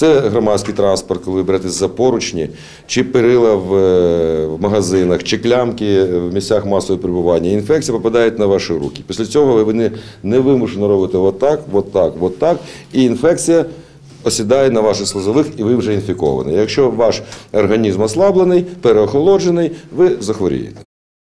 Це громадський транспорт, коли ви берете за поручні, чи перила в, е, в магазинах, чи клямки в місцях масового перебування. Інфекція попадає на ваші руки. Після цього ви не, вимушено робити отак, отак, отак, і інфекція осідає на ваших слизових, і ви вже інфіковані. Якщо ваш організм ослаблений, переохолоджений, ви захворієте.